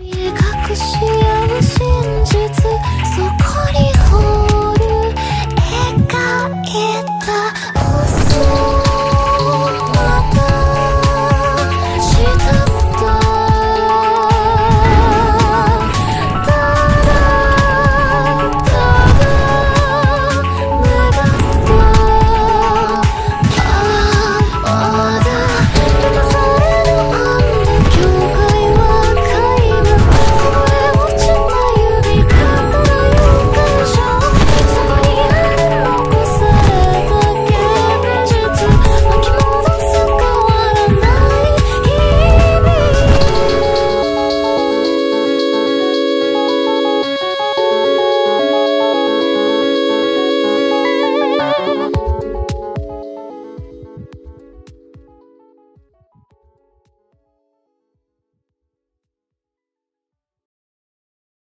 隠し